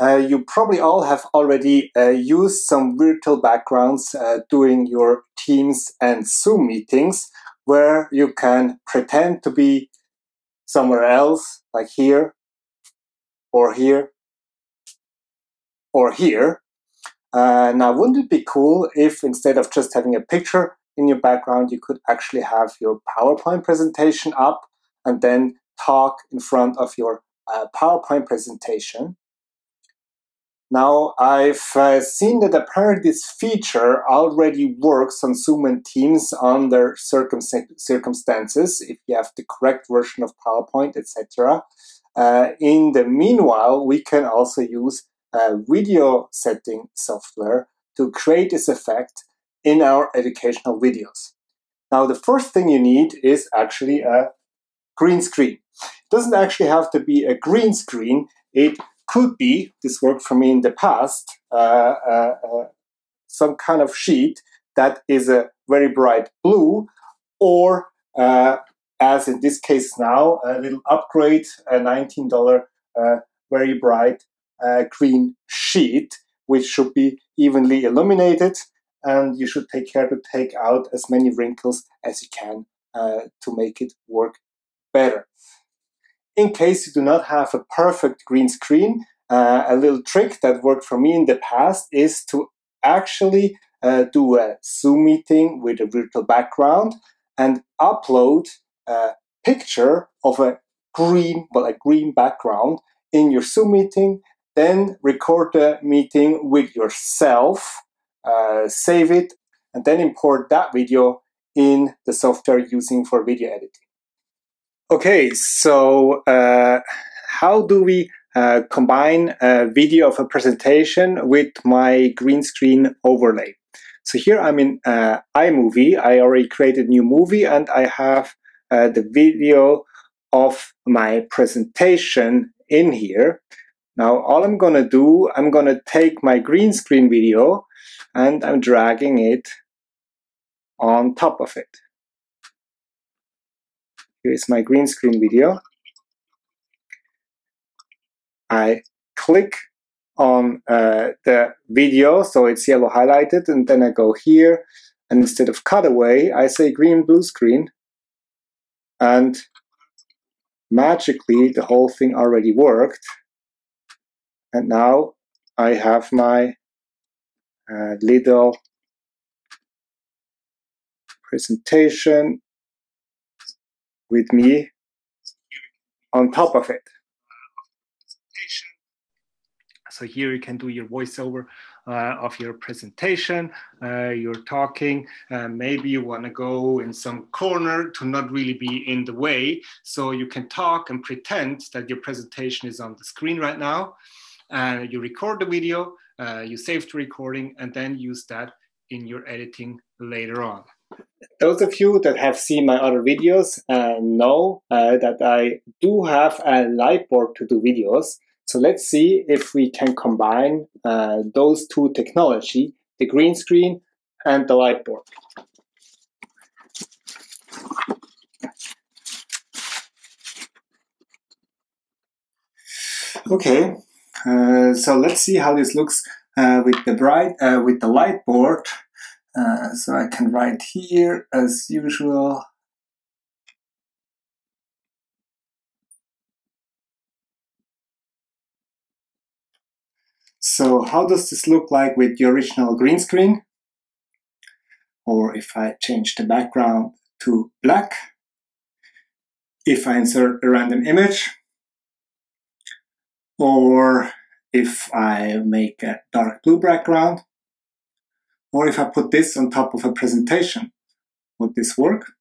uh, you probably all have already uh, used some virtual backgrounds uh, during your Teams and Zoom meetings where you can pretend to be somewhere else, like here, or here, or here. Uh, now, wouldn't it be cool if instead of just having a picture in your background, you could actually have your PowerPoint presentation up and then talk in front of your uh, PowerPoint presentation? Now, I've uh, seen that apparently this feature already works on Zoom and Teams under circum circumstances, if you have the correct version of PowerPoint, etc. Uh, in the meanwhile, we can also use video setting software to create this effect in our educational videos. Now, the first thing you need is actually a green screen. It doesn't actually have to be a green screen. It could be, this worked for me in the past, uh, uh, uh, some kind of sheet that is a very bright blue, or uh, as in this case now, a little upgrade, a $19 uh, very bright uh, green sheet, which should be evenly illuminated. And you should take care to take out as many wrinkles as you can to make it work better. In case you do not have a perfect green screen, uh, a little trick that worked for me in the past is to actually uh, do a Zoom meeting with a virtual background and upload a picture of a green, well, a green background in your Zoom meeting, then record the meeting with yourself, uh, save it, and then import that video in the software using for video editing. Okay, so uh, how do we uh, combine a video of a presentation with my green screen overlay? So here I'm in uh, iMovie. I already created a new movie and I have uh, the video of my presentation in here. Now all I'm gonna do, I'm gonna take my green screen video and I'm dragging it on top of it. Here's my green screen video. I click on uh, the video, so it's yellow highlighted, and then I go here, and instead of cutaway, I say green blue screen, and magically the whole thing already worked. And now I have my uh, little presentation with me on top of it. So here you can do your voiceover uh, of your presentation. Uh, you're talking. Uh, maybe you want to go in some corner to not really be in the way. So you can talk and pretend that your presentation is on the screen right now. And you record the video, uh, you save the recording, and then use that in your editing later on. Those of you that have seen my other videos uh, know uh, that I do have a light board to do videos. So let's see if we can combine uh, those two technology, the green screen and the light board. Okay, uh, so let's see how this looks uh, with the bright uh, with the light board uh, so I can write here as usual. So how does this look like with the original green screen? Or if I change the background to black, if I insert a random image, or if I make a dark blue background, or if I put this on top of a presentation, would this work?